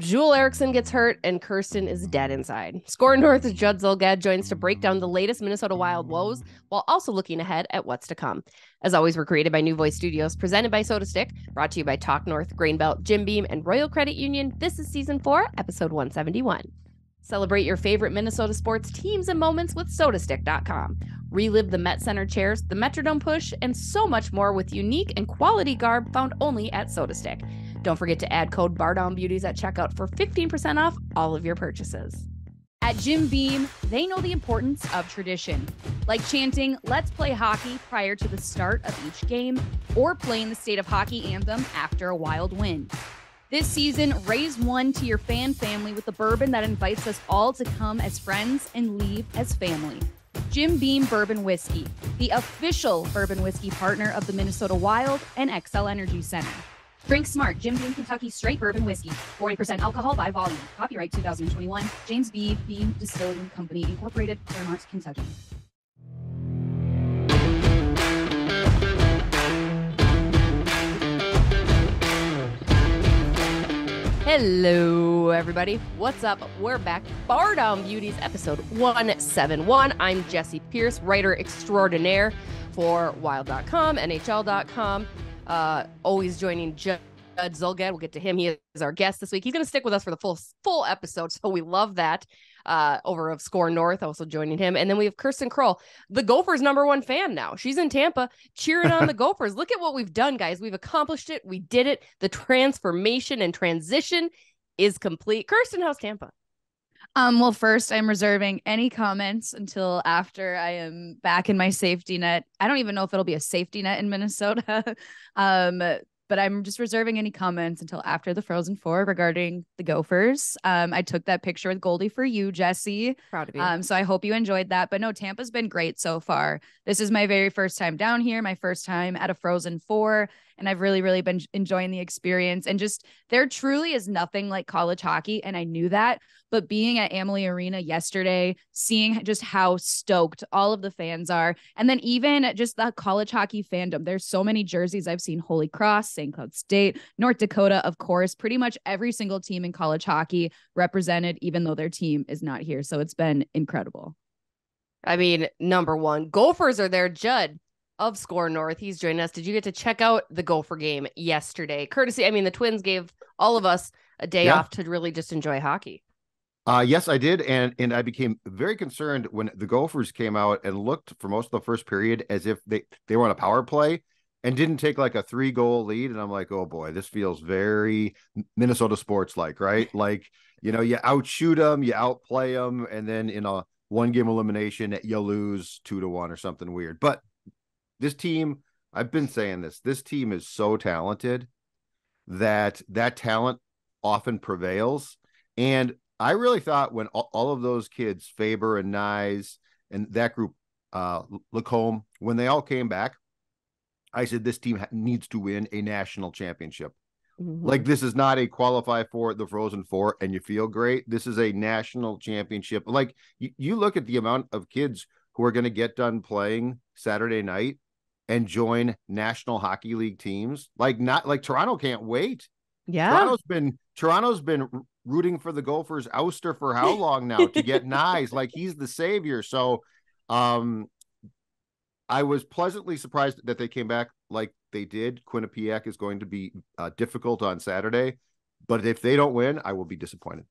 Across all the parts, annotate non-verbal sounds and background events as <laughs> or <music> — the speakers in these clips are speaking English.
Joel Eriksson gets hurt and Kirsten is dead inside. Skor North's Judd Zulgad joins to break down the latest Minnesota Wild woes while also looking ahead at what's to come. As always, we're created by New Voice Studios, presented by SotaStick, brought to you by Talk North, Grain Belt, Jim Beam, and Royal Credit Union. This is season four, episode 171. Celebrate your favorite Minnesota sports teams and moments with sotastick.com. Relive the Met Center chairs, the Metrodome push, and so much more with unique and quality garb found only at SotaStick. Don't forget to add code BarDownBeauties at checkout for 15% off all of your purchases. At Jim Beam, they know the importance of tradition, like chanting, let's play hockey prior to the start of each game, or playing the state of hockey anthem after a wild win. This season, raise one to your fan family with the bourbon that invites us all to come as friends and leave as family. Jim Beam Bourbon Whiskey, the official bourbon whiskey partner of the Minnesota Wild and Xcel Energy Center. Drink smart, Jim Beam Kentucky Straight Bourbon Whiskey, 40% alcohol by volume. Copyright 2021, James B. Beam Distilling Company, Incorporated, Clermont, Kentucky. Hello, everybody. What's up? We're back. Bar Down Beauties, episode 171. I'm Jessi Pierce, writer extraordinaire for Wild.com, NHL.com. Uh, always joining Judd Zulgad. We'll get to him. He is our guest this week. He's going to stick with us for the full full episode, so we love that. Uh, over of Skor North, also joining him, and then we have Kirsten Krull, the Gophers' number one fan now. She's in Tampa, cheering on the <laughs> Gophers. Look at what we've done, guys. We've accomplished it. We did it. The transformation and transition is complete. Kirsten, how's Tampa? Um, well, first, I'm reserving any comments until after I am back in my safety net. I don't even know if it'll be a safety net in Minnesota. <laughs> um, but I'm just reserving any comments until after the Frozen Four regarding the Gophers. Um, I took that picture with Goldie for you, Jessi. Proud of you. Um, so I hope you enjoyed that. But no, Tampa's been great so far. This is my very first time down here, my first time at a Frozen Four and I've really, really been enjoying the experience. And just there truly is nothing like college hockey. And I knew that. But being at Amalie Arena yesterday, seeing just how stoked all of the fans are, and then even just the college hockey fandom, there's so many jerseys I've seen Holy Cross, St. Cloud State, North Dakota, of course, pretty much every single team in college hockey represented, even though their team is not here. So it's been incredible. I mean, number one, Gophers are there. Judd, of Skor North. He's joining us. Did you get to check out the Gopher game yesterday? Courtesy, I mean, the Twins gave all of us a day yeah. off to really just enjoy hockey. Uh, yes, I did, and and I became very concerned when the Gophers came out and looked for most of the first period as if they they were on a power play and didn't take like a three goal lead, and I'm like, oh boy, this feels very Minnesota sports like, right? Like you know, you outshoot them, you outplay them, and then in a one game elimination, you lose two to one or something weird. But this team, I've been saying this, this team is so talented that that talent often prevails. And I really thought when all, of those kids, Faber and Knies and that group, uh, Lacombe, when they all came back, I said this team needs to win a national championship. Mm-hmm. Like this is not a qualify for the Frozen Four and you feel great. This is a national championship. Like you, you look at the amount of kids who are going to get done playing Saturday night and join National Hockey League teams. Like not like Toronto can't wait. Yeah. Toronto's been Toronto's been rooting for the Gophers ouster for how <laughs> long now to get Knies like he's the savior. So um I was pleasantly surprised that they came back like they did. Quinnipiac is going to be uh, difficult on Saturday, but if they don't win, I will be disappointed.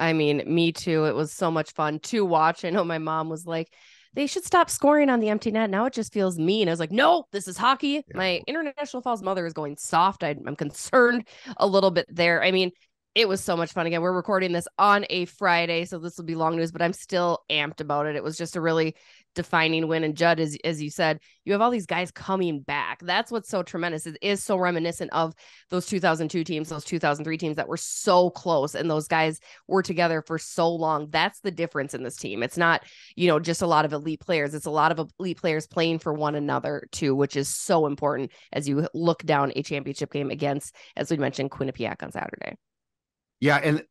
I mean, me too. It was so much fun to watch. I know my mom was like, they should stop scoring on the empty net. Now it just feels mean. I was like, no, this is hockey. Yeah. My international falls mother is going soft. I, I'm concerned a little bit there. I mean, it was so much fun again. We're recording this on a Friday, so this will be long news, but I'm still amped about it. It was just a really defining win. And Judd, as, as you said, you have all these guys coming back. That's what's so tremendous. It is so reminiscent of those 2002 teams, those 2003 teams that were so close, and those guys were together for so long. That's the difference in this team. It's not, you know, just a lot of elite players. It's a lot of elite players playing for one another too, which is so important as you look down a championship game against, as we mentioned, Quinnipiac on Saturday. Yeah, and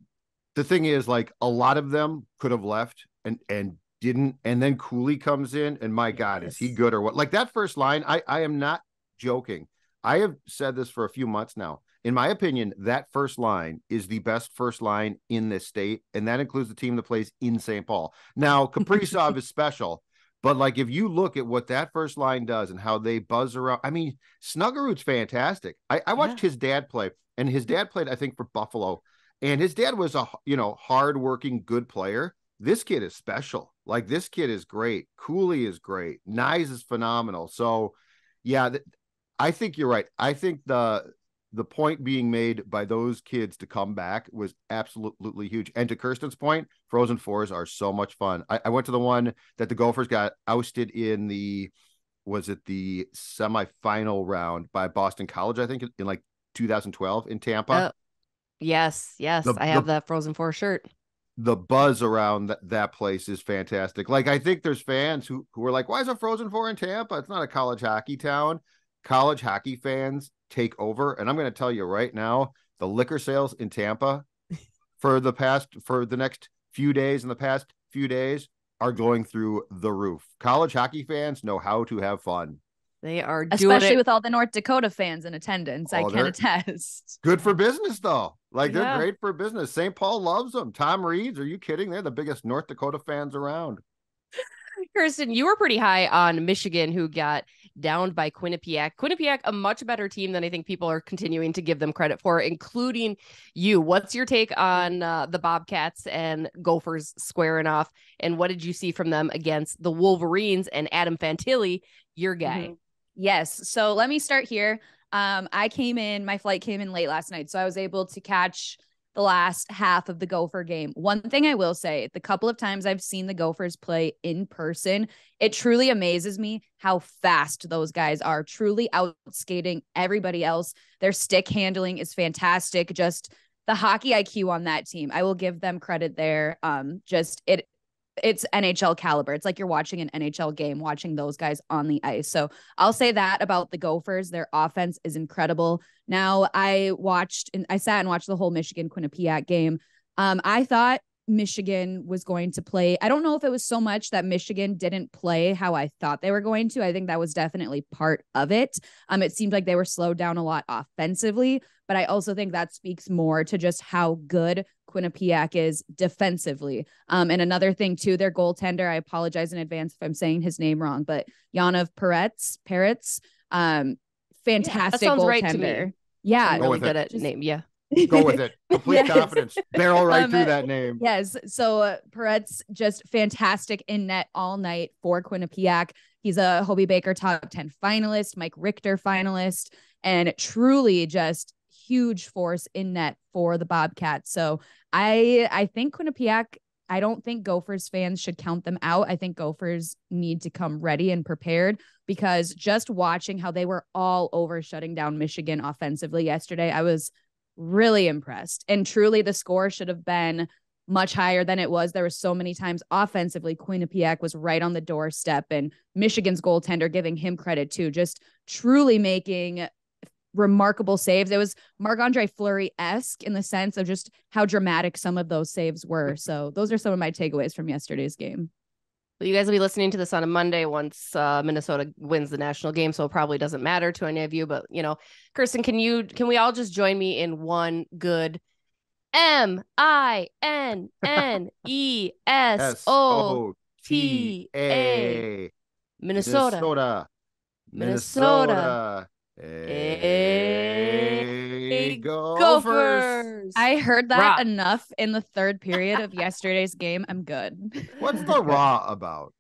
the thing is, like a lot of them could have left and and didn't, and then Cooley comes in, and my God, is he good or what? Like that first line, I I am not joking. I have said this for a few months now. In my opinion, that first line is the best first line in this state, and that includes the team that plays in St. Paul. Now, <laughs> Kaprizov is special, but like if you look at what that first line does and how they buzz around, I mean, Snuggerud's fantastic. I, I watched yeah. his dad play, and his dad played, I think, for Buffalo, and his dad was a you know hardworking, good player. This kid is special. Like this kid is great. Cooley is great. Knies is phenomenal. So, yeah, th- I think you're right. I think the the point being made by those kids to come back was absolutely huge. And to Kirsten's point, Frozen Fours are so much fun. I, I went to the one that the Gophers got ousted in the was it the semifinal round by Boston College, I think, in like 2012 in Tampa. Oh, Yes, yes. The, I have the, that Frozen Four shirt. The buzz around that, that place is fantastic. Like I think there's fans who, who are like, why is a Frozen Four in Tampa? It's not a college hockey town. College hockey fans take over. And I'm going to tell you right now, the liquor sales in Tampa <laughs> for the past for the next few days in the past few days are going through the roof. College hockey fans know how to have fun. They are especially it. with all the North Dakota fans in attendance. Oh, I can attest. <laughs> Good for business though. Like they're yeah. great for business. St. Paul loves them. Tom Reid's, are you kidding? They're the biggest North Dakota fans around. Kirsten, you were pretty high on Michigan, who got downed by Quinnipiac. Quinnipiac, a much better team than I think people are continuing to give them credit for, including you. What's your take on uh, the Bobcats and Gophers squaring off? And what did you see from them against the Wolverines and Adam Fantilli, your guy? Mm-hmm. Yes. So let me start here. Um, I came in, my flight came in late last night. So I was able to catch the last half of the Gopher game. One thing I will say, the couple of times I've seen the Gophers play in person, it truly amazes me how fast those guys are, truly outskating everybody else. Their stick handling is fantastic. Just the hockey IQ on that team. I will give them credit there. Um, just it it's NHL caliber. It's like you're watching an NHL game, watching those guys on the ice. So I'll say that about the Gophers. Their offense is incredible. Now I watched and I sat and watched the whole Michigan Quinnipiac game. Um, I thought Michigan was going to play. I don't know if it was so much that Michigan didn't play how I thought they were going to. I think that was definitely part of it. Um, it seemed like they were slowed down a lot offensively, but I also think that speaks more to just how good Quinnipiac is defensively. Um, and another thing too, their goaltender. I apologize in advance if I'm saying his name wrong, but Yaniv Perets, Perets, um, fantastic yeah, goaltender. Right yeah, I'm really good at name. Yeah. Go with it. <laughs> Complete yes. confidence. Barrel right um, through that name. Yes. So uh, Perets just fantastic in net all night for Quinnipiac. He's a Hobey Baker top 10 finalist, Mike Richter finalist, and truly just huge force in net for the Bobcats. So I I think Quinnipiac I don't think Gophers fans should count them out. I think Gophers need to come ready and prepared because just watching how they were all over shutting down Michigan offensively yesterday, I was really impressed. And truly, the score should have been much higher than it was. There were so many times offensively, Quinnipiac was right on the doorstep, and Michigan's goaltender giving him credit too, just truly making remarkable saves. It was Marc Andre Fleury esque in the sense of just how dramatic some of those saves were. So those are some of my takeaways from yesterday's game. Well, you guys will be listening to this on a Monday once uh, Minnesota wins the national game, so it probably doesn't matter to any of you. But you know, Kirsten, can you can we all just join me in one good M I N N E S O T A Minnesota Minnesota Minnesota. Hey, Gophers. I heard that enough in the third period of <laughs> yesterday's game. I'm good. What's <laughs> the raw about?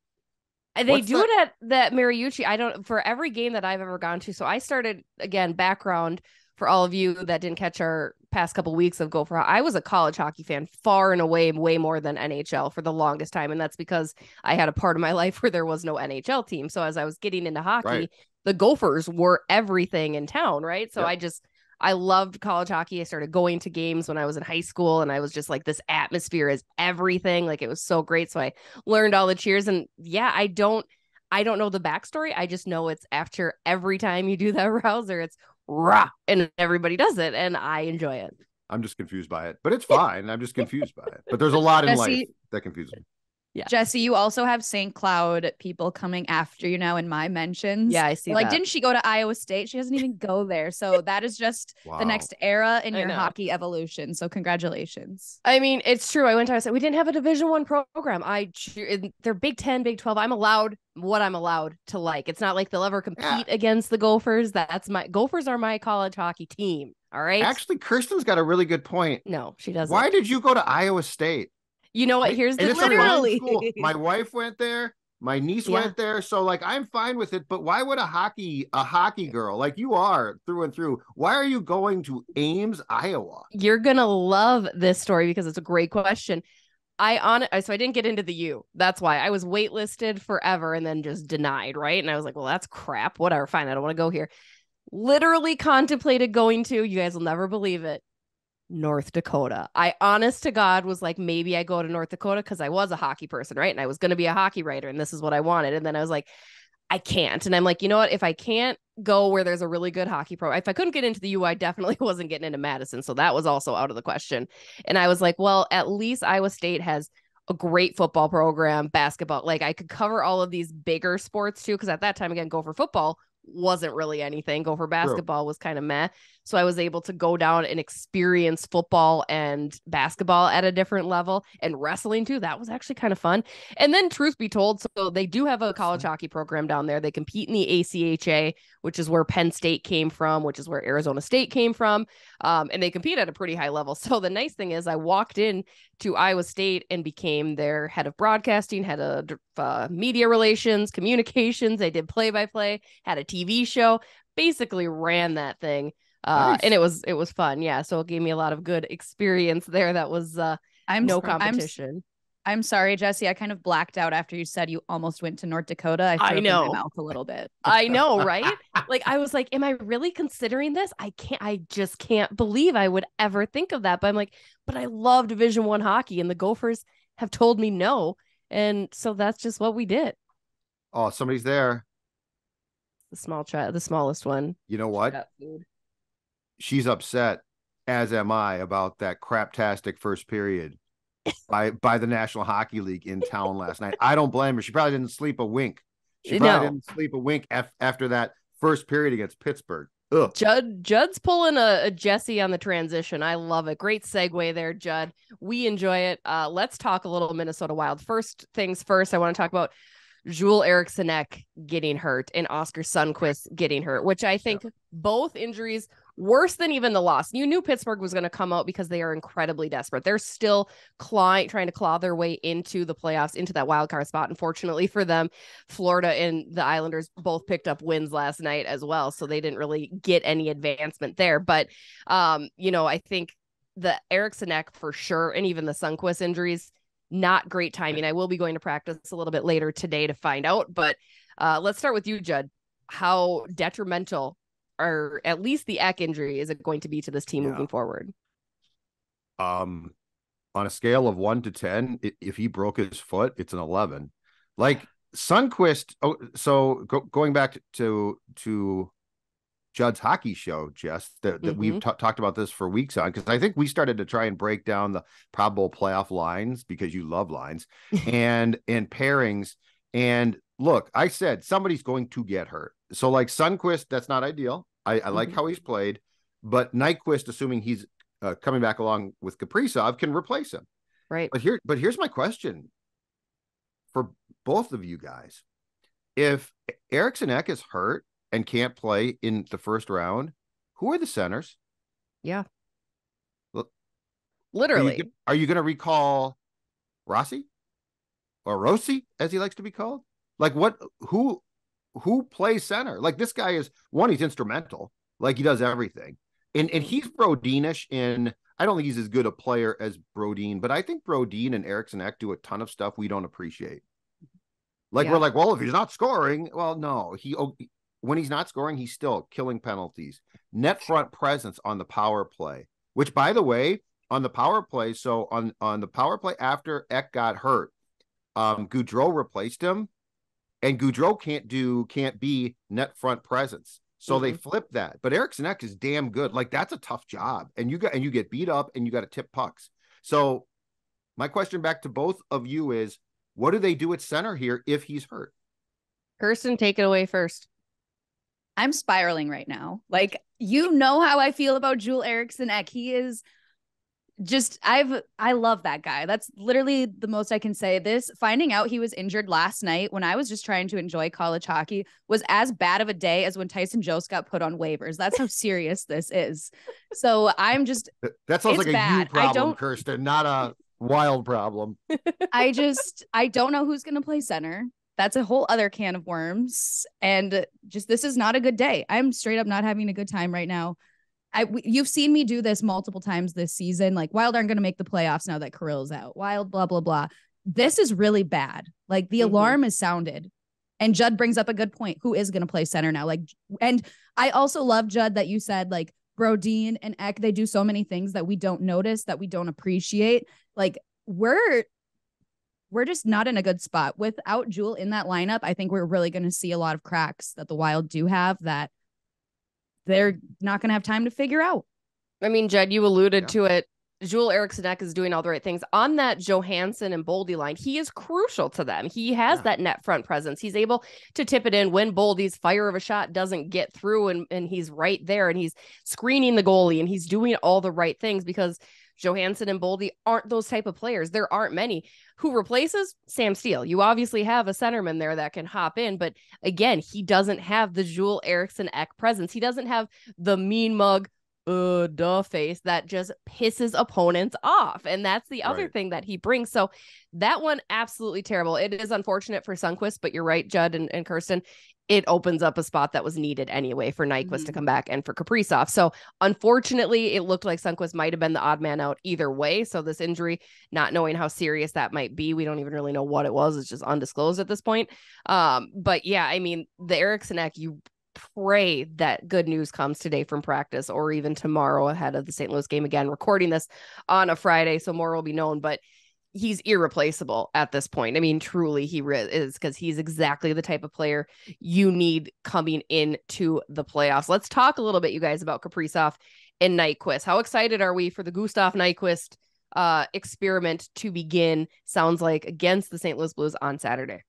Uh, they What's do that? it at that Mariucci. I don't for every game that I've ever gone to. So I started again background for all of you that didn't catch our past couple weeks of Gopher. I was a college hockey fan far and away, way more than NHL for the longest time, and that's because I had a part of my <laughs> life where there was no NHL team. So as I was getting into hockey, right the Gophers were everything in town, right? So yep. I just I loved college hockey. I started going to games when I was in high school and I was just like this atmosphere is everything. Like it was so great. So I learned all the cheers and yeah, I don't I don't know the backstory. I just know it's after every time you do that <laughs> rouser, it's rah and everybody does it and I enjoy it. I'm just confused by it, but it's fine. I'm just <laughs> confused by it. But there's a lot in life that confuses me. Yeah. Jessi, you also have St. Cloud people coming after you now in my mentions. Yeah, I see. like, that. didn't she go to Iowa State? She doesn't even go there. So <laughs> that is just Wow. the next era in I your know. hockey evolution. So congratulations. I mean, it's true. I went to Iowa State. We didn't have a Division One program. I they're Big Ten, Big Twelve. I'm allowed what I'm allowed to like. It's not like they'll ever compete against the Gophers. That's my Gophers are my college hockey team. All right. Actually, Kirsten's got a really good point. no, she doesn't. Why did you go to Iowa State? You know what? Here's the it's a fine literally- <laughs> My wife went there. My niece Yeah. went there. So like I'm fine with it, but why would a hockey a hockey girl like you are through and through? Why are you going to Ames, Iowa? You're gonna love this story because it's a great question. I on so I didn't get into the U. That's why I was waitlisted forever and then just denied, right? And I was like, well, that's crap. Whatever, fine. I don't want to go here. Literally contemplated going to, you guys will never believe it. North Dakota. I honest to God was like, maybe I go to North Dakota because I was a hockey person, right? And I was gonna be a hockey writer, and this is what I wanted. And then I was like, I can't. And I'm like, you know what? If I can't go where there's a really good hockey pro, if I couldn't get into the U, I definitely <laughs> wasn't getting into Madison. So that was also out of the question. And I was like, well, at least Iowa State has a great football program, basketball. Like I could cover all of these bigger sports too. Cause at that time, again, Gopher football wasn't really anything. Gopher basketball was kind of meh. So I was able to go down and experience football and basketball at a different level and wrestling too. That was actually kind of fun. And then, truth be told, so they do have a college hockey program down there. They compete in the ACHA, which is where Penn State came from, which is where Arizona State came from. Um, and they compete at a pretty high level. <laughs> So the nice thing is, I walked in to Iowa State and became their head of broadcasting, head of uh, media relations, communications. They did play by play, had a TV show, basically ran that thing. Uh, Nice. and it was it was fun, yeah. So it gave me a lot of good experience there. That was uh, I'm no s- I'm competition. I'm sorry, Jessi. I kind of blacked out after you said you almost went to North Dakota. I, I threw up in know. my mouth a little bit. <laughs> I know, right? <laughs> like I was like, am I really considering this? I can't I just can't believe I would ever think of that. But I'm like, but I love division one hockey and the Gophers have told me no. And so that's just what we did. Oh, somebody's there. The small child, the smallest one. You know what? She's upset, as am I, about that craptastic first period by by the National Hockey League in town last night. I don't blame her. She probably didn't sleep a wink. She probably No. didn't sleep a wink af- after that first period against Pittsburgh. Ugh. Judd Judd's pulling a, a Jesse on the transition. I love it. Great segue there, Judd. We enjoy it. Uh, let's talk a little Minnesota Wild. First things first, I want to talk about Jules Eriksson Ek getting hurt and Oskar Sundqvist getting hurt, which I think both injuries worse than even the loss. You knew Pittsburgh was going to come out because they are incredibly desperate. They're still clawing, trying to claw their way into the playoffs, into that wild card spot. Unfortunately for them, Florida and the Islanders both picked up wins last night as well, so they didn't really get any advancement there. But um, you know, I think the Eriksson Ek for sure, and even the Sundqvist injuries, not great timing. I will be going to practice a little bit later today to find out. But uh, let's start with you, Judd. How detrimental, or at least the Ek injury, is it going to be to this team Yeah. moving forward? Um, on a scale of one to ten, if he broke his foot, it's an eleven. Like Sundqvist. Oh, so go, going back to to Judd's hockey show, Jess, that, that we've ta- talked about this for weeks on, because I think we started to try and break down the probable playoff lines because you love lines <laughs> and and pairings. And look, I said somebody's going to get hurt. So like Sundqvist, that's not ideal. I, I like Mhm. how he's played, but Nyquist, assuming he's uh, coming back along with Kaprizov, can replace him. Right. But here, but here's my question for both of you guys: If Eriksson Ek is hurt and can't play in the first round, who are the centers? Yeah. Look, Literally. Are you going to recall Rossi or Rossi, as he likes to be called? Like what? Who? Who plays center? Like this guy is one. He's instrumental. Like he does everything, and and he's Brodinish in. I don't think he's as good a player as Brodin, but I think Brodin and Eriksson Ek do a ton of stuff we don't appreciate. Like Yeah. we're like, well, if he's not scoring, well, no, he oh, when he's not scoring, he's still killing penalties. Net front presence on the power play, which by the way, on the power play, so on on the power play after Ek got hurt, um, Gaudreau replaced him, and Gaudreau can't do can't be net front presence. So they mm-hmm. flipped that. But Eriksson Ek is damn good. Like that's a tough job. And you got and you get beat up and you got to tip pucks. So my question back to both of you is what do they do at center here if he's hurt? Kirsten, take it away first. I'm spiraling right now. Like you know how I feel about Joel Eriksson Ek. He is just I've I love that guy. That's literally the most I can say. This finding out he was injured last night when I was just trying to enjoy college hockey was as bad of a day as when Tyson Jost got put on waivers. That's how serious this is. So I'm just that sounds like a bad. you problem, Kirsten, not a wild problem. <laughs> I just I don't know who's gonna play center. That's a whole other can of worms. And just this is not a good day. I'm straight up not having a good time right now. I you've seen me do this multiple times this season. Like Wild aren't going to make the playoffs now that Kirill's out. Wild, blah blah blah. This is really bad. Like the mm-hmm. alarm is sounded. And Judd brings up a good point. Who is going to play center now? Like, and I also love Judd that you said like Brodin and Ek. They do so many things that we don't notice that we don't appreciate. Like we're we're just not in a good spot without Jewel in that lineup. I think we're really going to see a lot of cracks that the Wild do have that they're not going to have time to figure out. I mean, Jed, you alluded yeah. to it. Joel Eriksson Ek is doing all the right things on that Johansson and Boldy line. He is crucial to them. He has yeah. that net front presence. He's able to tip it in when Boldy's fire of a shot doesn't get through, and, and he's right there and he's screening the goalie and he's doing all the right things because Johansson and Boldy aren't those type of players. There aren't many. Who replaces Sam Steele? You obviously have a centerman there that can hop in, but again, he doesn't have the Joel Eriksson Ek presence. He doesn't have the mean mug uh duh face that just pisses opponents off and that's the other right. thing that he brings so that one absolutely terrible it is unfortunate for Sundqvist but you're right Judd and, and Kirsten it opens up a spot that was needed anyway for Nyquist mm-hmm. to come back and for Kaprizov. So unfortunately, it looked like Sundqvist might have been the odd man out either way. So this injury, not knowing how serious that might be, we don't even really know what it was. It's just undisclosed at this point. Um, but yeah, I mean, the Eriksson Ek, you pray that good news comes today from practice or even tomorrow ahead of the St. Louis game again. Recording this on a Friday, so more will be known. But he's irreplaceable at this point. I mean, truly, he re- is because he's exactly the type of player you need coming into the playoffs. Let's talk a little bit, you guys, about Kaprizov and Nyquist. How excited are we for the Gustav Nyquist uh, experiment to begin? Sounds like against the St. Louis Blues on Saturday.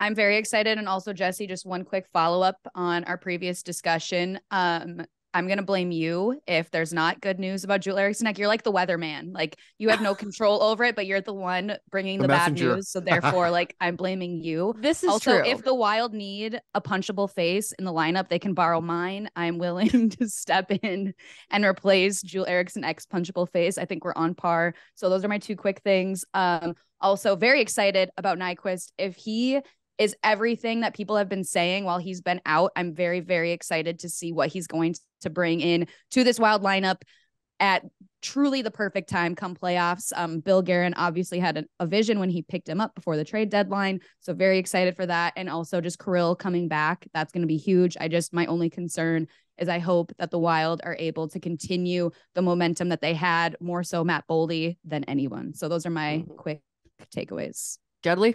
I'm very excited. And also, Jessi, just one quick follow up on our previous discussion. Um, I'm gonna blame you if there's not good news about Jewel Eriksson. Like you're like the weatherman. Like you have no <laughs> control over it, but you're the one bringing the, the bad news. So <laughs> therefore, like I'm blaming you. This is also true. if the Wild need a punchable face in the lineup, they can borrow mine. I'm willing <laughs> to step in and replace Jewel Eriksson Ek's punchable face. I think we're on par. So those are my two quick things. Um, also very excited about Nyquist. If he is everything that people have been saying while he's been out. I'm very, very excited to see what he's going to bring in to this wild lineup at truly the perfect time come playoffs. Um, Bill Guerin obviously had a, a, vision when he picked him up before the trade deadline. So very excited for that. And also just Kirill coming back. That's going to be huge. I just, my only concern is I hope that the Wild are able to continue the momentum that they had more so Matt Boldy than anyone. So those are my mm-hmm. quick takeaways. Judley?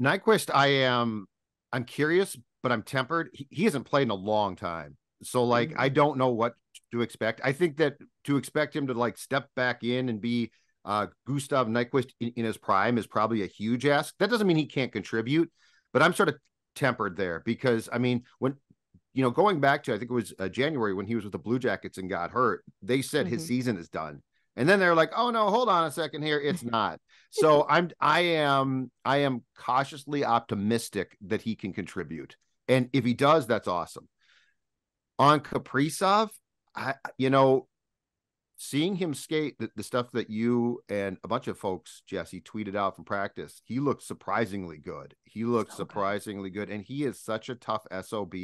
Nyquist, I am I'm curious, but I'm tempered. He, he hasn't played in a long time. So like mm-hmm. I don't know what to expect. I think that to expect him to like step back in and be uh Gustav Nyquist in, in his prime is probably a huge ask. That doesn't mean he can't contribute, but I'm sort of tempered there because I mean when you know going back to I think it was uh, January when he was with the Blue Jackets and got hurt, they said mm-hmm. his season is done. And then they're like, "Oh no, hold on a second here, it's <laughs> not." So I'm I am I am cautiously optimistic that he can contribute. And if he does, that's awesome. On Kaprizov, I you know, seeing him skate the, the stuff that you and a bunch of folks, Jessi, tweeted out from practice, he looked surprisingly good. He looked so surprisingly good. good. And he is such a tough SOB.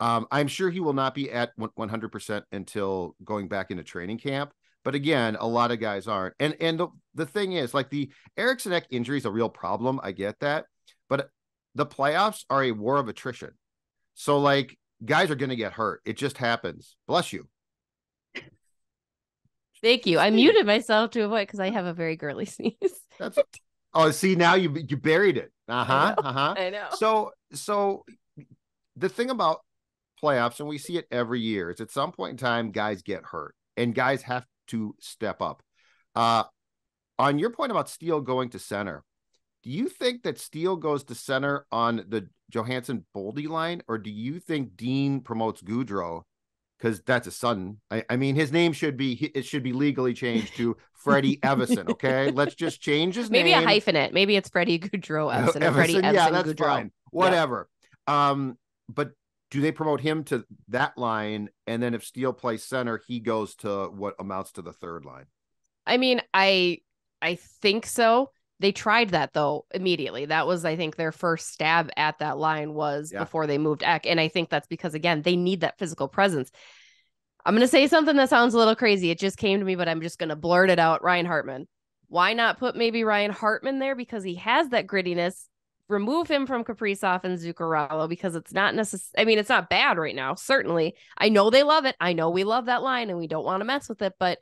Um, I'm sure he will not be at 100% until going back into training camp. But again, a lot of guys aren't. And and the, the thing is, like the Eriksson Ek injury is a real problem. I get that. But the playoffs are a war of attrition. So like guys are gonna get hurt. It just happens. Bless you. Thank you. I muted myself to avoid because I have a very girly <laughs> sneeze. That's oh, see now you you buried it. Uh-huh. Uh-huh. I know. So so the thing about playoffs, and we see it every year, is at some point in time, guys get hurt. And guys have to step up. Uh, on your point about Steele going to center, Do you think that Steele goes to center on the Johansson Boldy line, or do you think Dean promotes Gaudreau because that's a son. I, I, mean, his name should be it should be legally changed to Freddie <laughs> Evason. Okay, let's just change his Maybe name. Maybe a hyphen it. Maybe it's Freddie Gaudreau Evason. <laughs> Evason Freddie yeah, Evason that's Gaudreau. fine. Whatever. Yeah. Um, but do they promote him to that line, and then if Steele plays center, he goes to what amounts to the third line? I mean, I I think so. They tried that though immediately. That was, I think, their first stab at that line was yeah. before they moved Ek. And I think that's because again, they need that physical presence. I'm gonna say something that sounds a little crazy. It just came to me, but I'm just gonna blurt it out. Ryan Hartman. Why not put maybe Ryan Hartman there because he has that grittiness? Remove him from Kaprizov and Zuccarello because it's not necessary. I mean, it's not bad right now. Certainly, I know they love it. I know we love that line and we don't want to mess with it, but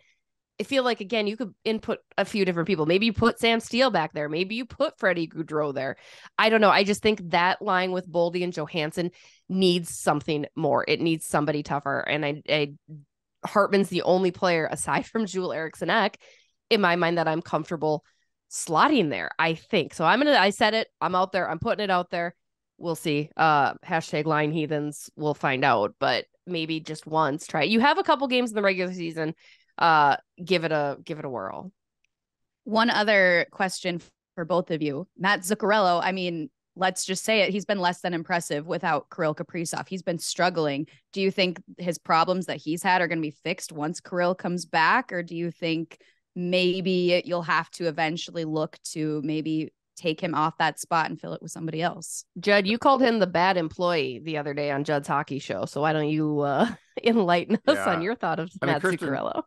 I feel like again you could input a few different people. Maybe you put Sam Steele back there. Maybe you put Freddie Gaudreau there. I don't know. I just think that line with Boldy and Johansson needs something more. It needs somebody tougher. And I, I Hartman's the only player aside from Joel Eriksson Ek in my mind that I'm comfortable slotting there. I think so. I'm gonna. I said it. I'm out there. I'm putting it out there. We'll see. Uh, hashtag line heathens. We'll find out. But maybe just once try. You have a couple games in the regular season uh give it a give it a whirl. One other question for both of you. Matt Zuccarello, I mean, let's just say it, he's been less than impressive without Kirill Kaprizov. He's been struggling. Do you think his problems that he's had are going to be fixed once Kirill comes back or do you think maybe you'll have to eventually look to maybe take him off that spot and fill it with somebody else. Judd, you called him the bad employee the other day on Judd's hockey show. So why don't you uh, <laughs> enlighten us yeah. on your thought of I Matt mean, Zuccarello?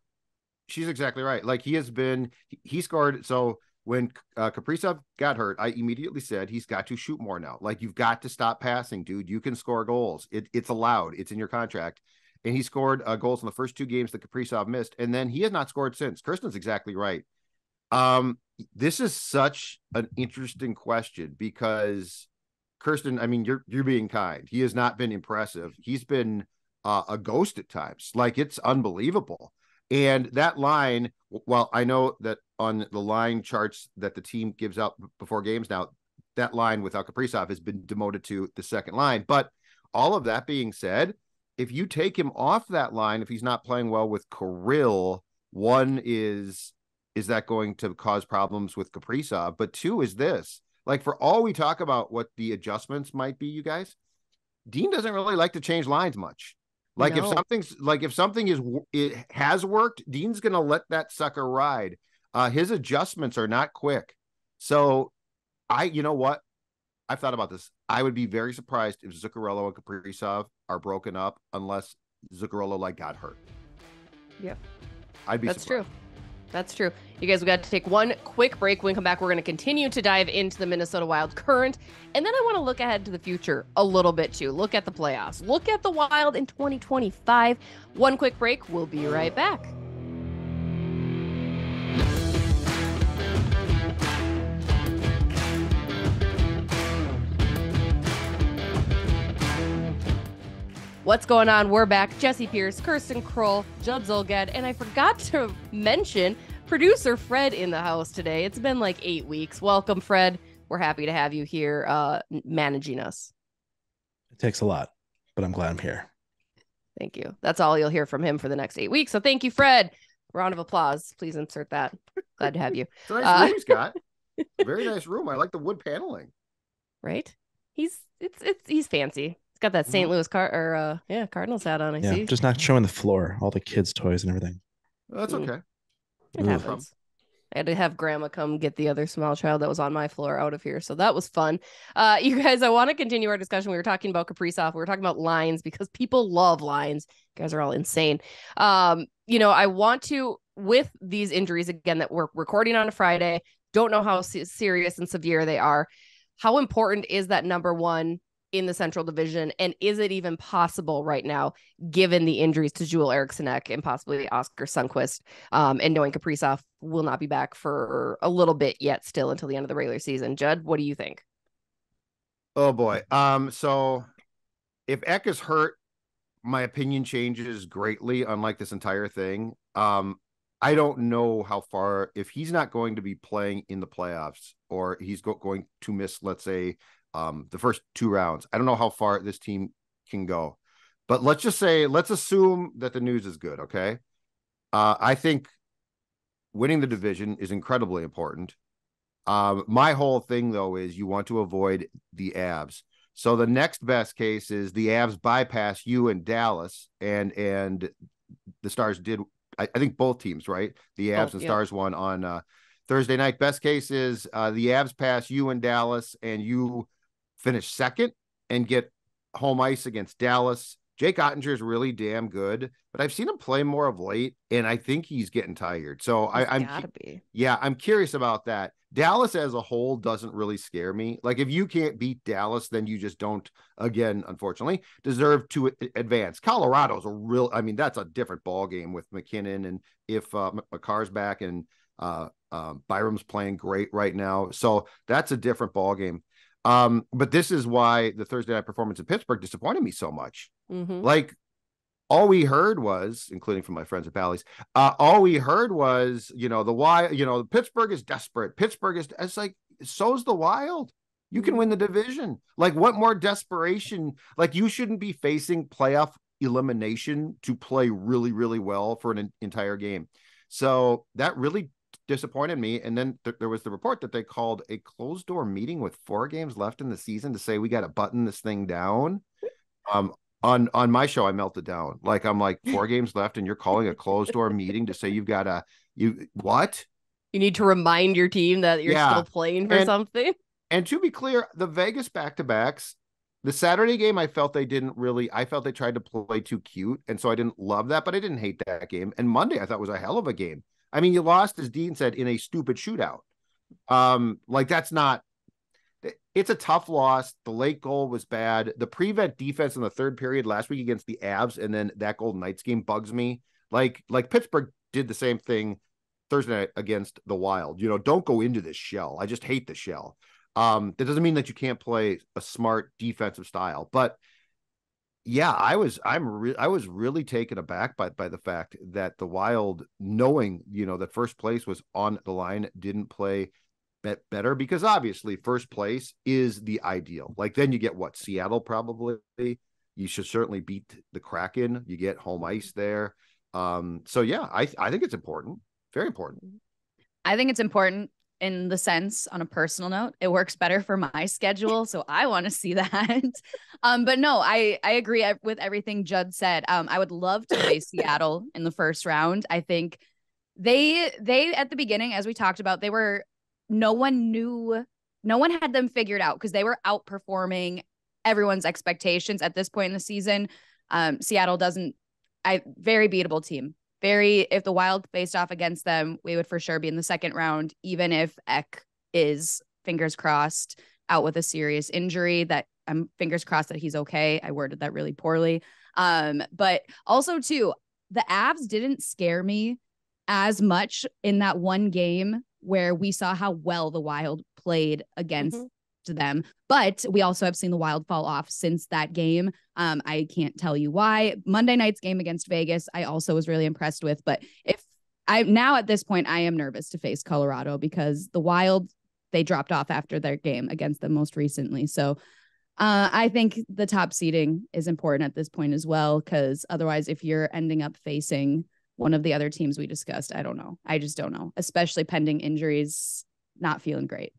she's exactly right. Like he has been, he scored. So when uh, Kaprizov got hurt, I immediately said he's got to shoot more now. Like you've got to stop passing, dude. You can score goals. It, it's allowed. It's in your contract. And he scored uh, goals in the first two games that Kaprizov missed, and then he has not scored since. Kirsten's exactly right. Um, this is such an interesting question because Kirsten, I mean, you're you're being kind. He has not been impressive. He's been uh, a ghost at times. Like it's unbelievable. And that line, well, I know that on the line charts that the team gives out before games now, that line without Kaprizov has been demoted to the second line. But all of that being said, if you take him off that line, if he's not playing well with Kirill, one is is that going to cause problems with Kaprizov? But two is this like for all we talk about what the adjustments might be, you guys, Dean doesn't really like to change lines much. Like if something's like if something is it has worked, Dean's gonna let that sucker ride. Uh, his adjustments are not quick. So I, you know what? I've thought about this. I would be very surprised if Zuccarello and Kaprizov are broken up unless Zuccarello like got hurt. Yep. I'd be That's surprised. true. That's true. You guys, we got to take one quick break. When we come back, we're going to continue to dive into the Minnesota Wild current. And then I want to look ahead to the future a little bit too. Look at the playoffs, look at the Wild in 2025. One quick break. We'll be right back. What's going on? We're back. Jessi Pierce, Kirsten Krull, Judd Zulgad, and I forgot to mention producer Fred in the house today. It's been like eight weeks. Welcome, Fred. We're happy to have you here uh, managing us. It takes a lot, but I'm glad I'm here. Thank you. That's all you'll hear from him for the next eight weeks. So thank you, Fred. Round of applause. Please insert that. Glad to have you. It's a nice uh, room he's. <laughs> Very nice room. I like the wood paneling. Right? He's it's it's he's fancy got that St. Mm-hmm. Louis car or uh yeah, Cardinals hat on. I yeah, see. Just not showing the floor, all the kids' toys and everything. That's mm. okay. It happens. I had to have grandma come get the other small child that was on my floor out of here. So that was fun. Uh, you guys, I want to continue our discussion. We were talking about Kaprizov. We were talking about lines because people love lines. You guys are all insane. Um, you know, I want to, with these injuries again that we're recording on a Friday, don't know how serious and severe they are. How important is that number one in the Central Division? And is it even possible right now, given the injuries to Joel Eriksson Ek and possibly Oscar Sundqvist, um, and knowing Kaprizov will not be back for a little bit yet, still until the end of the regular season? Judd, what do you think? Oh boy. Um, so if Ek is hurt, my opinion changes greatly, unlike this entire thing. Um, I don't know how far if he's not going to be playing in the playoffs or he's go, going to miss, let's say, um, the first two rounds. I don't know how far this team can go, but let's just say, let's assume that the news is good. Okay, uh, I think winning the division is incredibly important. Um, my whole thing though is you want to avoid the abs. So the next best case is the abs bypass you and Dallas, and and the Stars did I, I think both teams, right? The abs Both, and yeah. Stars won on uh, Thursday night. Best case is uh, the abs pass you and Dallas, and you finish second and get home ice against Dallas. Jake Oettinger is really damn good, but I've seen him play more of late, and I think he's getting tired. So He's I, I'm gotta be. yeah, I'm curious about that. Dallas as a whole doesn't really scare me. Like if you can't beat Dallas, then you just don't, again, unfortunately, deserve to advance. Colorado's a real. I mean, that's a different ball game with MacKinnon, and if uh, Makar's back and uh, um, Byram's playing great right now, so that's a different ball game. Um, but this is why the Thursday night performance in Pittsburgh disappointed me so much. Mhm. Like all we heard was, including from my friends at Bally's, uh, all we heard was, you know, the why, you know, Pittsburgh is desperate. Pittsburgh is it's like so's the wild. You can win the division. Like, what more desperation? Like, you shouldn't be facing playoff elimination to play really, really well for an entire game. So that really disappointed me. And then th- there was the report that they called a closed door meeting with four games left in the season to say we got to button this thing down. Um, on on my show, I melted down. Like I'm like four games left, and you're calling a closed door meeting to say you've got to you what? You need to remind your team that you're Yeah. still playing for And- something. And to be clear, the Vegas back to backs, the Saturday game, I felt they didn't really. I felt they tried to play too cute, and so I didn't love that, but I didn't hate that game. And Monday, I thought was a hell of a game. I mean, you lost, as Dean said, in a stupid shootout. Um, like that's not. It's a tough loss. The late goal was bad. The prevent defense in the third period last week against the Avs, and then that Golden Knights game bugs me. Like like Pittsburgh did the same thing Thursday night against the Wild. You know, don't go into this shell. I just hate the shell. Um, that doesn't mean that you can't play a smart defensive style, but yeah, I was I'm re- I was really taken aback by by the fact that the Wild, knowing you know that first place was on the line, didn't play bet better because obviously first place is the ideal. Like then you get what Seattle probably. You should certainly beat the Kraken. You get home ice there. Um, so yeah, I I think it's important, very important. I think it's important in the sense on a personal note it works better for my <laughs> schedule so i want to see that. <laughs> Um but no i i agree with everything judd said. Um i would love to face seattle in the first round. I think they they at the beginning as we talked about they were no one knew no one had them figured out because they were outperforming everyone's expectations at this point in the season. Um seattle doesn't i very beatable team very if the wild faced off against them we would for sure be in the second round even if eck is fingers crossed out with a serious injury that i'm fingers crossed that he's okay i worded that really poorly um but also too the avs didn't scare me as much in that one game where we saw how well the wild played against Mhm. Them but we also have seen the wild fall off since that game um, I can't tell you why. Monday night's game against Vegas, I also was really impressed with. But if I now at this point, I am nervous to face Colorado because the Wild they dropped off after their game against them most recently. So uh, I think the top seeding is important at this point as well, because otherwise, if you're ending up facing one of the other teams we discussed, I don't know. I just don't know, especially pending injuries. Not feeling great.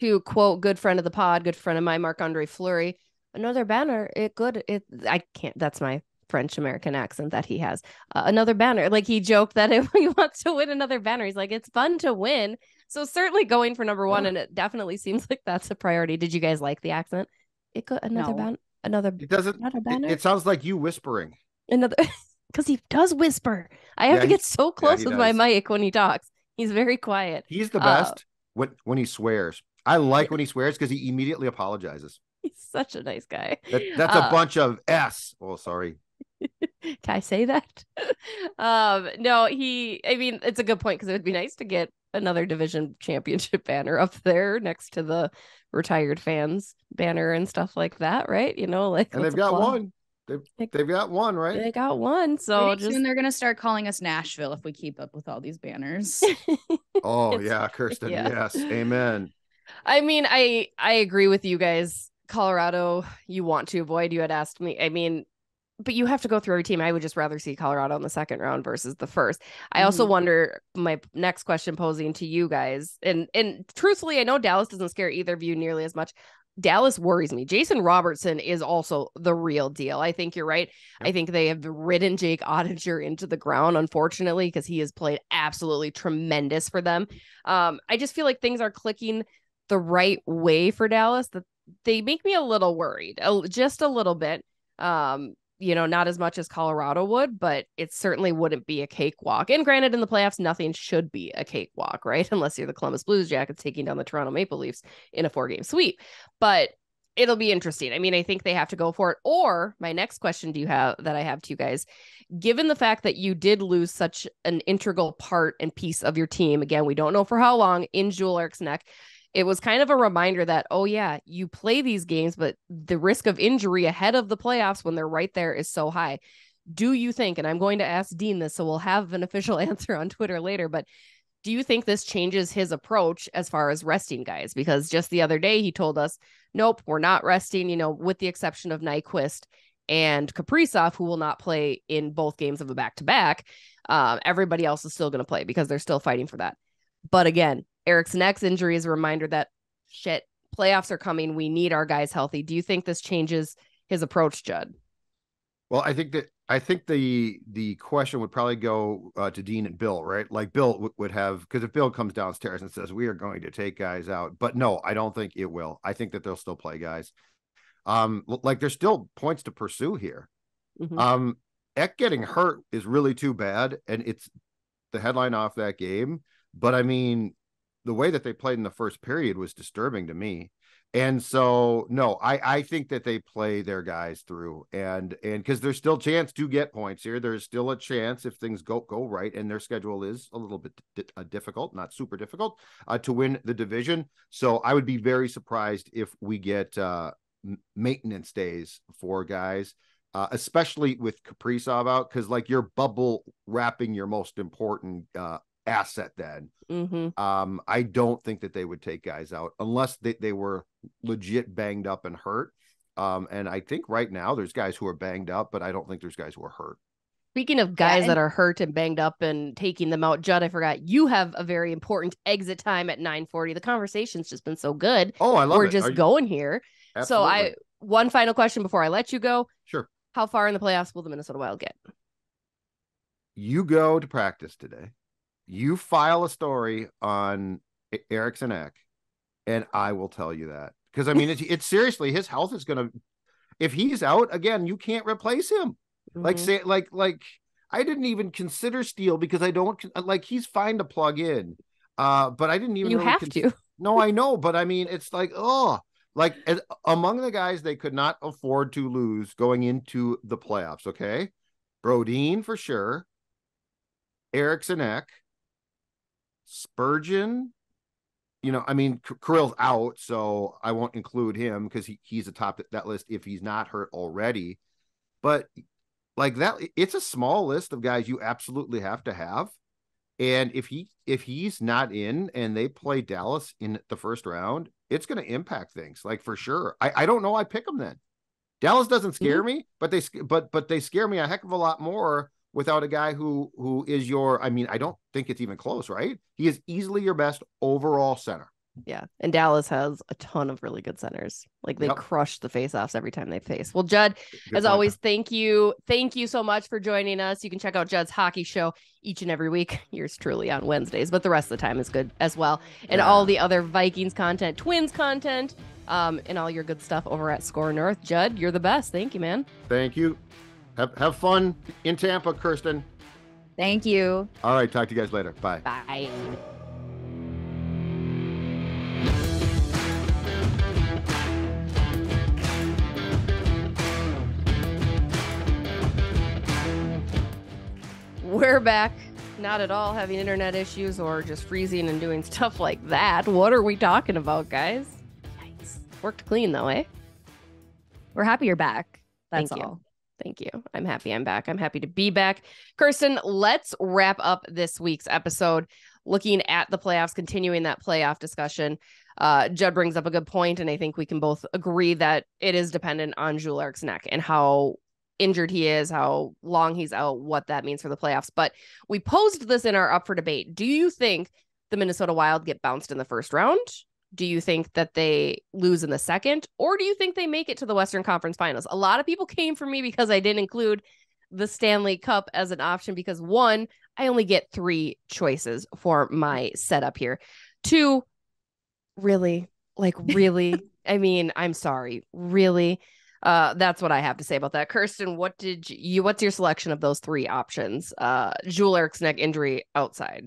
To quote good friend of the pod, good friend of mine, Marc Andre Fleury, another banner. It good. It I can't. That's my French American accent that he has. Uh, another banner. Like he joked that <laughs> if he wants to win another banner, he's like, it's fun to win. So certainly going for number one, Yeah. and it definitely seems like that's a priority. Did you guys like the accent? It could another No. ban. Another It doesn't. another It, banner. it sounds like you whispering. another <laughs> because he does whisper. I have Yeah, to he- get so close he with my mic when he talks. He's very quiet. He's the Uh, best when when he swears. I like when he swears because he immediately apologizes. <laughs> He's such a nice guy. That, that's Uh, a bunch of s. Oh, sorry. <laughs> Can I say that? <laughs> um, no, he. I mean, it's a good point because it would be nice to get another division championship banner up there next to the retired fans banner and stuff like that, right? You know, like And let's they've got applaud. one. They've got one, right? They got one. So Pretty just soon they're gonna start calling us Nashville if we keep up with all these banners. Oh yeah, Kirsten. yeah. Yes. Amen. I mean, I I agree with you guys. Colorado, you want to avoid. You had asked me. I mean, but you have to go through every team. I would just rather see Colorado in the second round versus the first. I also Mhm. wonder my next question posing to you guys, and and truthfully, I know Dallas doesn't scare either of you nearly as much. Dallas worries me. Jason Robertson is also the real deal. I think you're right. I think they have ridden Jake Oettinger into the ground, unfortunately, because he has played absolutely tremendous for them. Um, I just feel like things are clicking the right way for Dallas. That they make me a little worried, just a little bit. Um, you know, not as much as Colorado would, but it certainly wouldn't be a cakewalk. And granted, in the playoffs, nothing should be a cakewalk, right? <laughs> Unless you're the Columbus Blues Jackets taking down the Toronto Maple Leafs in a four game sweep. But it'll be interesting. I mean, I think they have to go for it. Or my next question do you have that I have to you guys, given the fact that you did lose such an integral part and piece of your team, again, we don't know for how long in Joel Eriksson Ek. It was kind of a reminder that, oh, yeah, you play these games, but the risk of injury ahead of the playoffs when they're right there is so high. Do you think, and I'm going to ask Dean this, so we'll have an <laughs> official answer on Twitter later, but do you think this changes his approach as far as resting guys? Because just the other day he told us, nope, we're not resting, you know, with the exception of Nyquist and Kaprizov, who will not play in both games of a back to back. Everybody else is still going to play because they're still fighting for that. But again, Eriksson Ek's injury is a reminder that shit, playoffs are coming. We need our guys healthy. Do you think this changes his approach, Judd? Well, I think that I think the the question would probably go uh, to Dean and Bill, right? Like Bill w- would have because if Bill comes downstairs and says we are going to take guys out, but no, I don't think it will. I think that they'll still play guys. Um, like there's still points to pursue here. Mhm. Um, Ek getting hurt is really too bad, and it's the headline off that game. But I mean, the way that they played in the first period was disturbing to me. And so, no, I I think that they play their guys through, and and because there's still chance to get points here. There's still a chance if things go go right, and their schedule is a little bit di- uh, difficult, not super difficult, uh, to win the division. So I would be very surprised if we get uh, maintenance days for guys uh, especially with Kaprizov out, because like you're bubble wrapping your most important uh, asset. Then Mhm. um, I don't think that they would take guys out unless they, they were legit banged up and hurt. Um, and I think right now there's guys who are banged up, but I don't think there's guys who are hurt. Speaking of guys and- that are hurt and banged up and taking them out, Judd, I forgot you have a very important exit time at 9:40. The conversation's just been so good. Oh, I love We're it. just you- going here. So I one final question before I let you go. sure. How far in the playoffs will the Minnesota Wild get? you go to practice today, you file a story on Eriksson Ek, and I will tell you that because I mean it's, it's seriously his health is going to if he's out again, you can't replace him. Like Mhm. say like like I didn't even consider Steel because I don't like he's fine to plug in, uh, but I didn't even you really have cons- to. <laughs> no, I know, but I mean, it's like, oh, like as, among the guys they could not afford to lose going into the playoffs. Okay, Brodin for sure, Eriksson Ek, Spurgeon. You know, I mean, K- Kirill's out, so I won't include him because he, he's atop that list if he's not hurt already. But like that, it's a small list of guys you absolutely have to have. And if he if he's not in and they play Dallas in the first round, it's going to impact things like for sure. I, I don't know. I pick them then. Dallas doesn't scare mm-hmm. me, but they but but they scare me a heck of a lot more without a guy who who is your. I mean, I don't think it's even close. Right? He is easily your best overall center. Yeah. And Dallas has a ton of really good centers. Like they Yep. crush the faceoffs every time they face. Well, Judd, Good as always, thank you. Thank you so much for joining us. You can check out Judd's hockey show each and every week. <laughs> Yours truly on Wednesdays, but the rest of the time is good as well. And Yeah. all the other Vikings content, Twins content, um, and all your good stuff over at Skor North. Judd, you're the best. Thank you, man. Thank you. Have have fun in Tampa, Kirsten. Thank you. All right, talk to you guys later. Bye. Bye. We're back. Not at all having internet issues or just freezing and doing <laughs> stuff like that. What are we talking about, guys? Yikes. Worked clean though, eh? We're happy you're back. That's Thank you. Thank you. I'm happy I'm back. I'm happy to be back. Kirsten, let's wrap up this week's episode looking at the playoffs, continuing that playoff discussion. Uh, Judd brings up a good point, and I think we can both agree that it is dependent on Eriksson Ek and how injured he is, how long he's out, what that means for the playoffs. But we posed this in our up for debate. Do you think the Minnesota Wild get bounced in the first round? Do you think that they lose in the second? Or do you think they make it to the Western Conference Finals? A lot of people <laughs> came for me because I didn't include the Stanley Cup as an option because one, I only get three choices for my setup here. Two, really, like, <laughs> really, I mean, I'm sorry, really. Uh, that's what I have to say about that. Kirsten, what did you, what's your selection of those three options? Uh, Joel Eriksson Ek injury outside.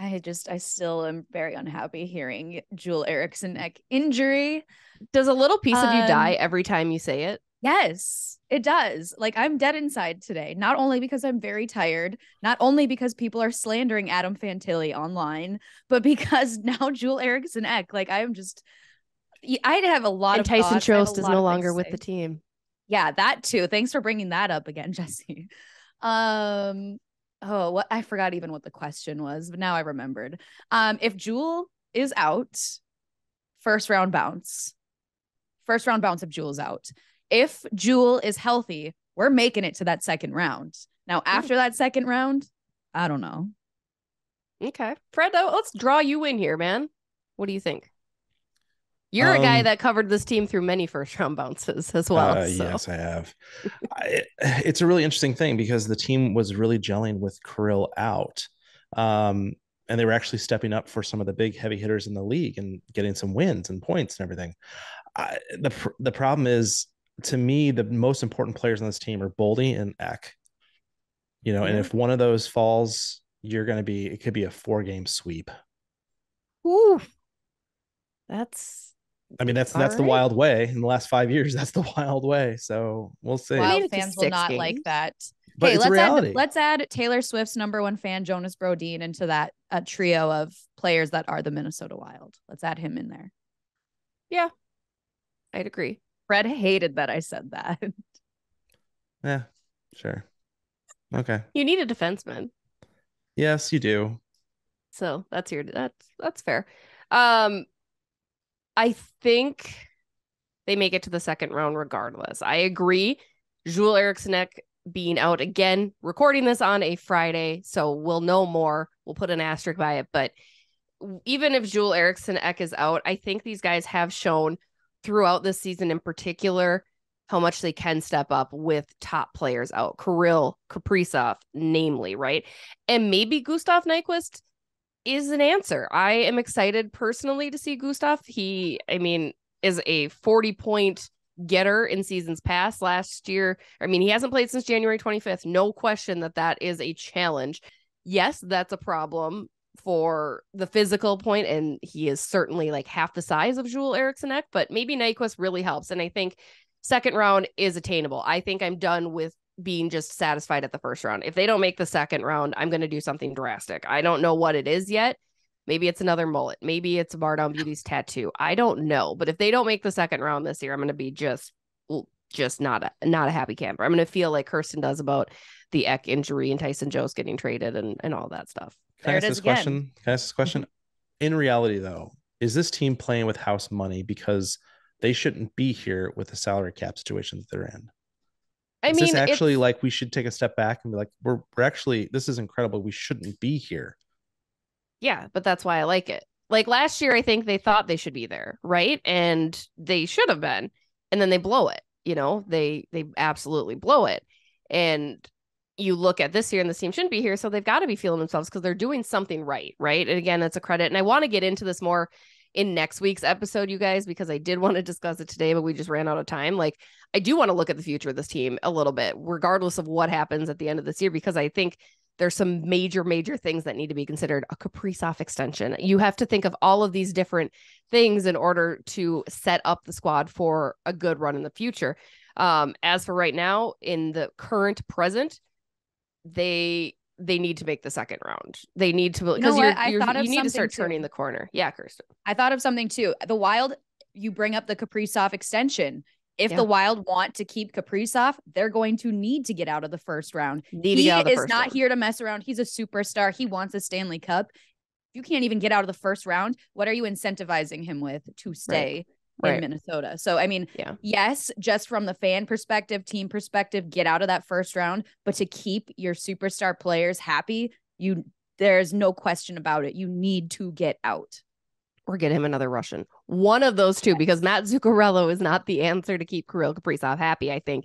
I just, I still am very unhappy hearing Joel Eriksson Ek injury. Does a little piece of you die um, every time you say it? Yes, it does. Like I'm dead inside today, not only because I'm very tired, not only because people are slandering Adam Fantilli online, but <laughs> because now Joel Eriksson Ek, like I am just, I have a lot and of Tyson Jost is no longer with the team. Yeah, that too. Thanks for bringing that up again, <laughs> Jesse. Um, oh, what I forgot even what the question was, but now I remembered. Um, if Joel is out, first round bounce, first round bounce if Joel's out if Joel is healthy, we're making it to that second round. Now, after that second round, I don't know. Okay. Fred, let's draw you in here, man. What do you think? You're um, a guy um, that covered this team through many first round bounces as well. Uh, so. Yes, I have. I, it's a really interesting thing because the team was really gelling with Kirill out. Um, and they were actually stepping up for some of the big heavy hitters in the league and getting some wins and points and everything. I, the the problem is to me, the most important players on this team are Boldy and Ek. You know, and if one of those falls, you're going to be, it could be a four game sweep. Ooh, that's, I mean, that's, that's right. the wild way in the last five years. <laughs> That's the wild way. So we'll see. Wild fans will not games. like that. But hey, let's reality. add, let's add Taylor Swift's number one fan, Jonas Brodin, into that a trio of players that are the Minnesota Wild. Let's add him in there. Yeah, I'd agree. Fred hated that I said that. <laughs> Yeah, sure. Okay. You need a defenseman. Yes, you do. So that's your that's that's fair. Um I think they make it to the second round regardless. I agree. Joel Eriksson being out again, recording this on a Friday, so we'll know more. We'll put an asterisk by it. But even if Joel Eriksson Ek is out, I think these guys have shown throughout this season in particular how much they can step up with top players out. Kirill, Kaprizov, namely, right? And maybe Gustav Nyquist is an answer. I am excited personally to see Gustav. He, I mean, is a 40 point getter in seasons past last year. I mean, he hasn't played since January 25th. No question that that is a challenge. Yes, that's a problem for the physical point, and he is certainly like half the size of Joel Eriksson Ek, but maybe Nyquist really helps. And I think second round is attainable. I think I'm done with being just satisfied at the first round. If they don't make the second round, I'm going to do something drastic. I don't know what it is yet. Maybe it's another mullet. Maybe it's a Bar Down Beauty's tattoo. I don't know. But if they don't make the second round this year, I'm going to be just just not a not a happy camper. I'm going to feel like Kirsten does about the Ek injury and Tyson Jost getting traded and and all that stuff. Can I ask this again. question? Can I ask this question? Mm-hmm. In reality, though, is this team playing with house money because they shouldn't be here with the salary cap situation that they're in? I is mean, this actually like we should take a step back and be like, we're we're actually this is incredible. We shouldn't be here. Yeah, but that's why I like it. Like last year, I think they thought they should be there, right? And they should have been, and then they blow it. You know, they they absolutely blow it. And you look at this year and the team shouldn't be here. So they've got to be feeling themselves because they're doing something right. Right. And again, that's a credit. And I want to get into this more in next week's episode, you guys, because I did want to discuss it today, but we just ran out of time. Like, I do want to look at the future of this team a little bit, regardless of what happens at the end of this year, because I think there's some major, major things that need to be considered. A Kaprizov extension. You have to think of all of these different things in order to set up the squad for a good run in the future. Um, as for right now, in the current present, they they need to make the second round. They need to because you are you're, you need to start too. turning the corner. Yeah, Kirsten. I thought of something too. The Wild, you bring up the Kaprizov extension. If Yeah. the Wild want to keep Kaprizov, they're going to need to get out of the first round. Need he get out of the is not round. here to mess around. He's a superstar. He wants a Stanley Cup. If you can't even get out of the first round, what are you incentivizing him with to stay in Right. Minnesota? So, I mean, Yeah. yes, just from the fan perspective, team perspective, get out of that first round, but to keep your superstar players happy, you there's no question about it. You need to get out. or get him another Russian. One of those two, because Matt Zuccarello is not the answer to keep Kirill Kaprizov happy. I think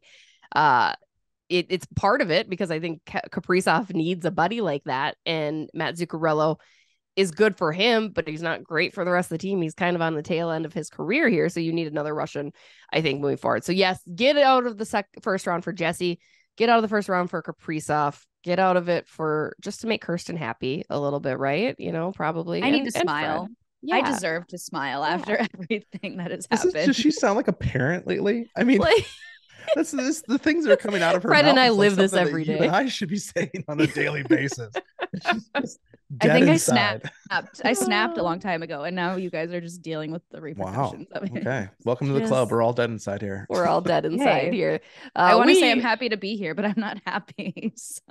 uh, it, it's part of it because I think Ka- Kaprizov needs a buddy like that, and Matt Zuccarello is good for him, but he's not great for the rest of the team. He's kind of on the tail end of his career here, so you need another Russian, I think, moving forward. So yes, get out of the sec- first round for Jesse. Get out of the first round for Kaprizov. Get out of it for just to make Kirsten happy a little bit, right? You know, probably. I need to smile. Fred. I deserve to smile after <laughs> everything that has Does, this- happened. does she sound like a parent lately? I mean, <laughs> Like, that's this, the things that are coming out of her. Fred and I live this every day. that every you day. and I should be saying on a daily basis. <laughs> I think I inside. snapped. snapped. I snapped a long time ago, and now you guys are just dealing with the Wow. repercussions of it. Okay. <laughs> Welcome to the club. We're all dead inside here. we're all dead <laughs> inside Yay. here. Uh, I want to say I'm happy to be here, but I'm not happy. So.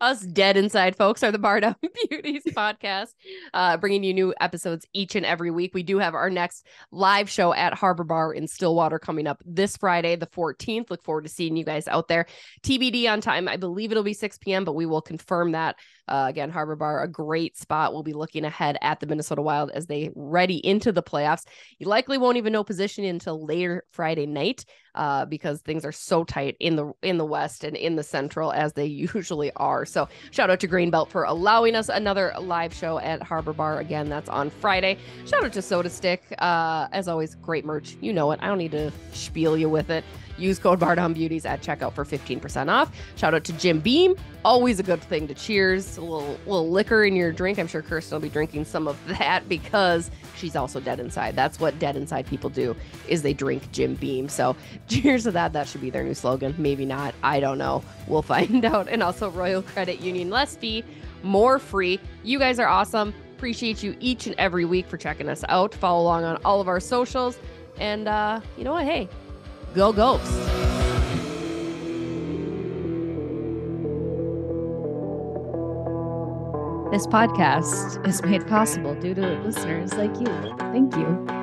Us dead inside folks are the Bar Down <laughs> Beauties podcast, uh, bringing you new episodes each and every week. We do have our next live show at Harbor Bar in Stillwater coming up this Friday, the 14th. Look forward to seeing you guys out there. TBD on time. I believe it'll be 6 p.m., but we will confirm that. Uh, again, Harbor Bar, a great spot. We'll be looking ahead at the Minnesota Wild as they ready into the playoffs. You likely won't even know position until later Friday night uh, because things are so tight in the in the West and in the Central as they <laughs> usually are. So shout out to Grain Belt for allowing us another live show at Harbor Bar. Again, that's on Friday. Shout out to SotaStick. Uh, as always, great merch. You know it. I don't need to spiel you with it. Use code Bardown Beauties at checkout for 15% off. Shout out to Jim Beam. Always a good thing to cheers. A little, little liquor in your drink. I'm sure Kirsten will be drinking some of that because she's also dead inside. That's what dead inside people do is they drink Jim Beam. So <laughs> cheers to that. That should be their new slogan. Maybe not. I don't know. We'll <laughs> find out. And also Royal Credit Union. Less fee, more free. You guys are awesome. Appreciate you each and every week for checking us out. Follow along on all of our socials. And uh, you know what? Hey, go Ghosts. This podcast is made possible due to listeners like you. Thank you.